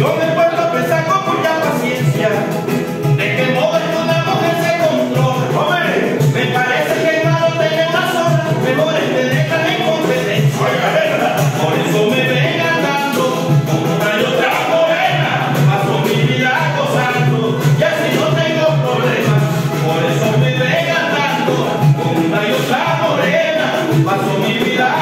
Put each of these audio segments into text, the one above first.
Yo me cuento a pensar con mucha paciencia, de que modo estudiamos ese control. Hombre, me parece que el malo tiene razón, me juega a verla. Por eso me vengan dando, como una y otra morena, paso mi vida acosando, y así no tengo problemas. Por eso me vengan dando, como una y otra morena, paso mi vida.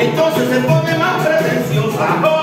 Entonces se pone más pretenciosa.